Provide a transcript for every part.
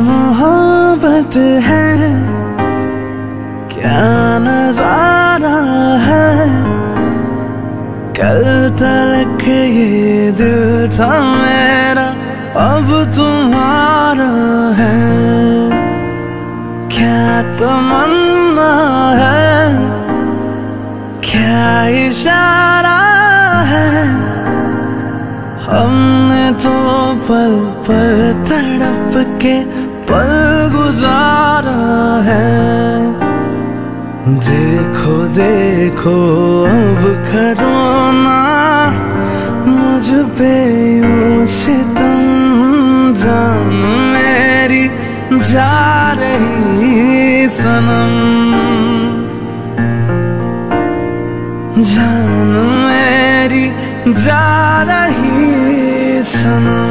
मोहब्बत है? क्या नज़ारा है? कल तक ये दिल था मेरा अब तुम्हारा है। तमन्ना है। क्या इशारा है? हमने तो पल पल तड़प के पल गुजारा है। देखो देखो, अब करो ना मुझ पे यूँ सितम जान मेरी जा tunnel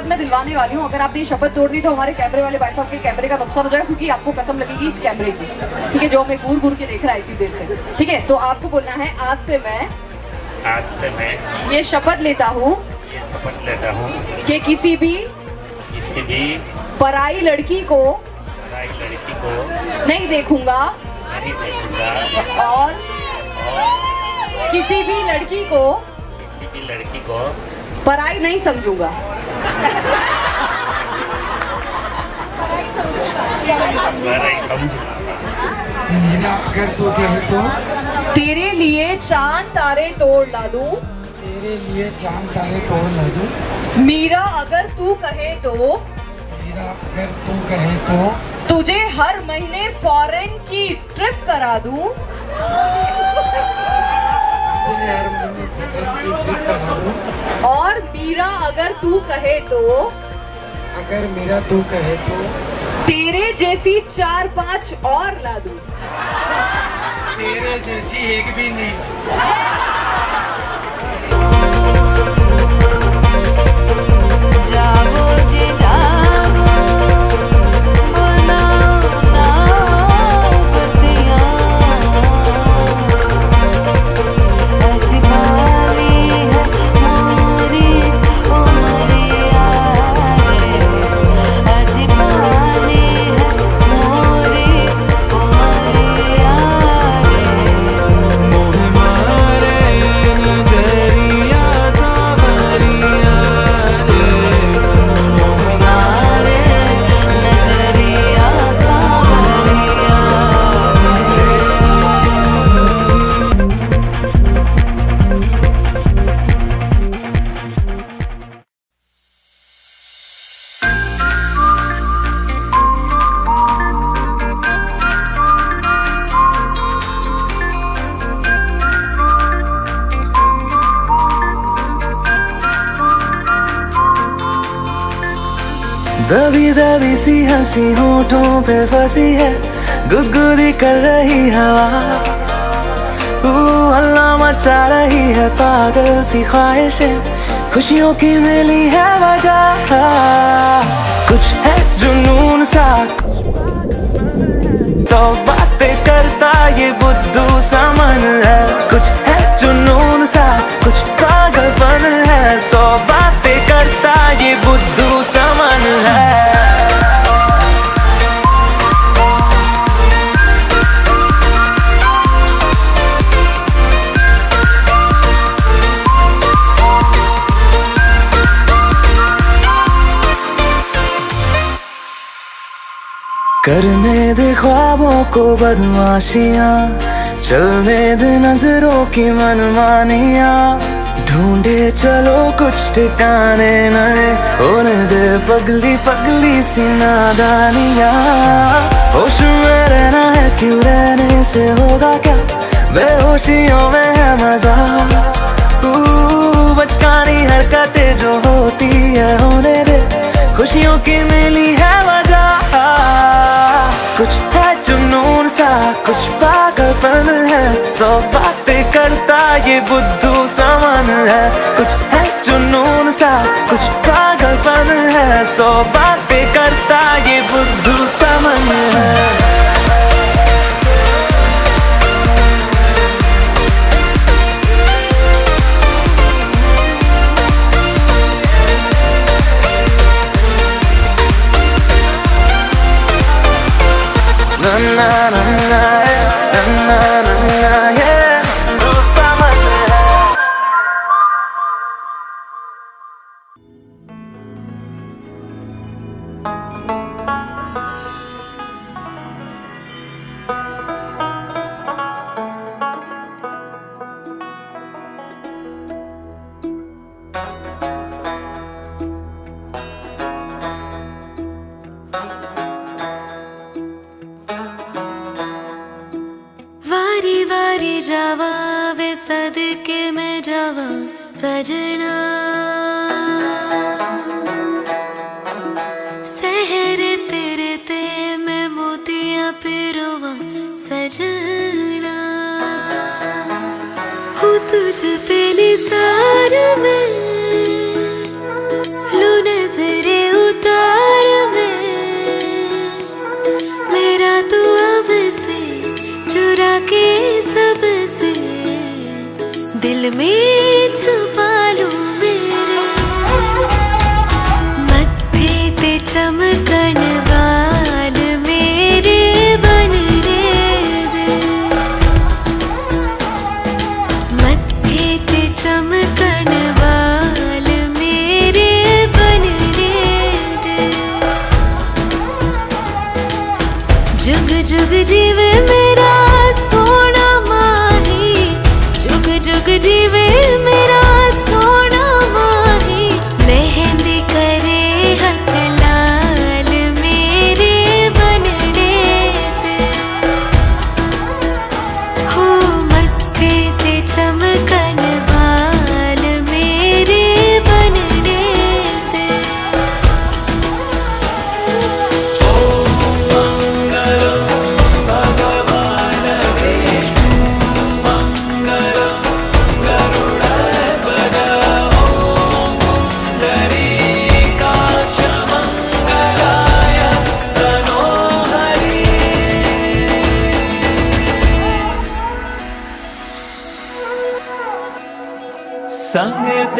शपथ मैं दिलवाने वाली हूँ। अगर आपने ये शपथ तोड़ दी तो हमारे कैमरे वाले भाई साहब के कैमरे का नुकसान हो जाएगा क्योंकि आपको कसम लगेगी इस कैमरे की। ठीक है जो मैं घूर घूर के देख रहा है इतनी देर से। ठीक है तो आपको बोलना है आज से मैं आज से मैं ये शपथ लेता हूँ ये शपथ लेता हूँ। कि किसी भी किसी भी पराई लड़की को पराई लड़की को नहीं देखूँगा नहीं देखूँगा। और और किसी भी लड़की को किसी भी लड़की को पराई नहीं समझूँगा। पराई समझूँगा मीरा अगर तू कहे तो तेरे लिए चाँद तारे तोड़ ला दूँ। तेरे लिए चाँद तारे तोड़ ला दूँ। मीरा अगर तू कहे तो। मीरा अगर तू कहे तो। तुझे हर महीने फॉरेन की ट्रिप करा दूँ। तुझे हर महीने फॉरेन की ट्रिप करा दूँ। और मीरा अगर तू कहे तो? अगर मीरा तू कहे तो? तेरे जैसी चार पाँच और ला दू तेरे जैसी एक भी नहीं। दबी दबी सी हँसी होठों पे फंसी है, गुदगुदी कर रही हवा। हल्ला मचा रही है, पागल सी ख्वाहिशें। खुशियों की मिली है वजह। कुछ है जुनून सा। तो बातें करता ये बुद्धू सा मन है। कुछ है जुनून सा, कुछ पागलपन है। सौ बातें करता ये बुद्धू करने दे ख्वाबों को बदमाशियाँ, चलने दे नज़रों की मनमानियाँ। ढूंढे चलो कुछ ठिकाने नए, होने दे पगली पगली सी नादानियाँ। होश में रहना है क्यों रहने से होगा क्या? बेहोशियों में है मज़ा। बचकानी हरकतें जो होती है, होने दे। खुशियों की मिली है कुछ है जुनून सा, कुछ पागलपन है। सौ बातें करता ये बुद्धू सामान है। कुछ है जुनून सा, कुछ पागलपन है। सौ बातें करता na na सदके में जावा सजना। शहर तेरे ते मैं मोतियाँ पिरोवा सजना। हो तुझ पे निसार में। में मेरे। चमकन बाल मेरे बन रे दे चमकन बाल मेरे बन रे दे जुग जुग जीव मेरा जीवे में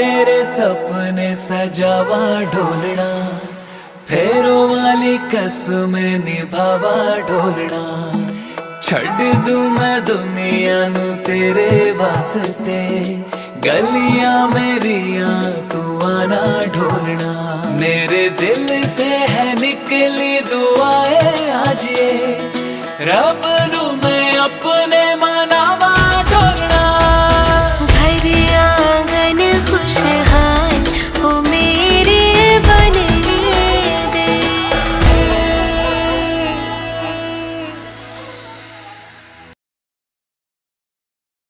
तेरे सपने सजावा ढोलना, फेरों वाली कसम निभावा ढोलना। छड़ दू मैं दुनिया नु तेरे वास्ते, गलियाँ मेरिया तू आना ढोलना। मेरे दिल से है निकली दुआएँ आज ये, रब नु मैं अपने